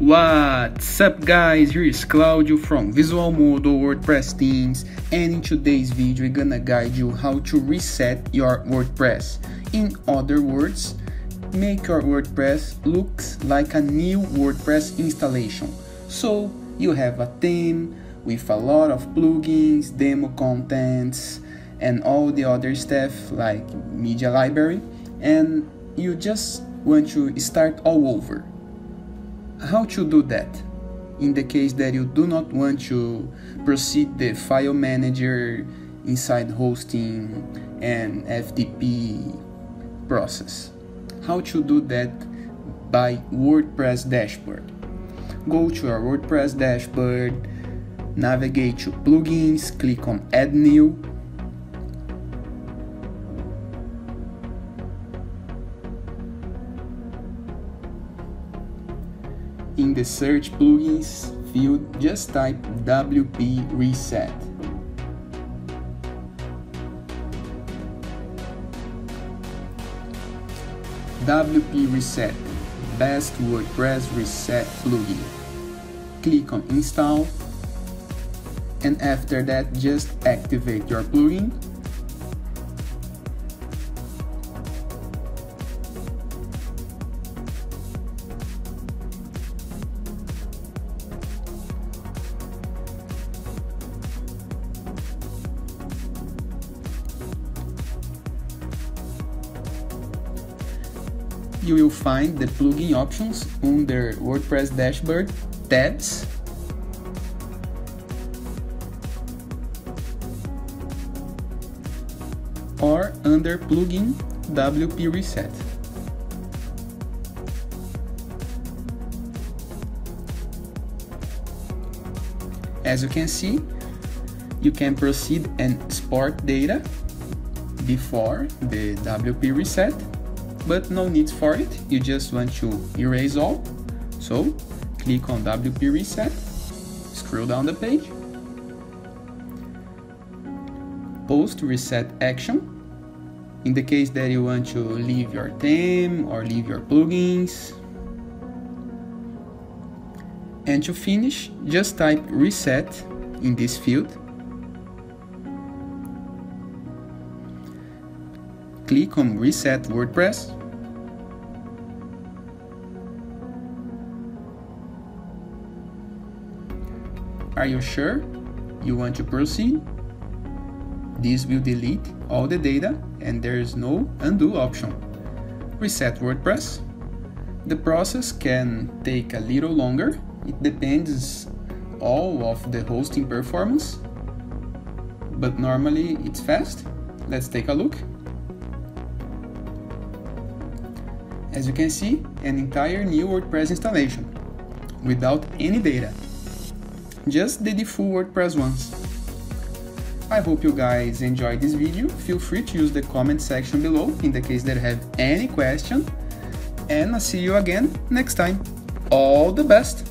What's up guys, here is Claudio from Visualmodo WordPress Themes and in today's video we're gonna guide you how to reset your WordPress. In other words, make your WordPress looks like a new WordPress installation. So you have a theme with a lot of plugins, demo contents and all the other stuff like media library and you just want to start all over how to do that in the case that you do not want to proceed the file manager inside hosting and FTP process. How to do that by WordPress dashboard. Go to your WordPress dashboard, navigate to plugins, click on add new in the search plugins field, just type WP Reset. WP Reset, Best WordPress Reset plugin. Click on Install, and after that, just activate your plugin you will find the plugin options under WordPress dashboard tabs or under plugin WP Reset. As you can see, you can proceed and export data before the WP Reset but no need for it. You just want to erase all. So click on WP Reset, scroll down the page, post reset action. In the case that you want to leave your theme or leave your plugins. And to finish, just type reset in this field. Click on reset WordPress Are you sure you want to proceed? This will delete all the data and there is no undo option. Reset WordPress. The process can take a little longer. It depends all of the hosting performance, but normally it's fast. Let's take a look. As you can see, an entire new WordPress installation without any data just the default WordPress ones. I hope you guys enjoyed this video. Feel free to use the comment section below in the case that you have any question. And I'll see you again next time. All the best!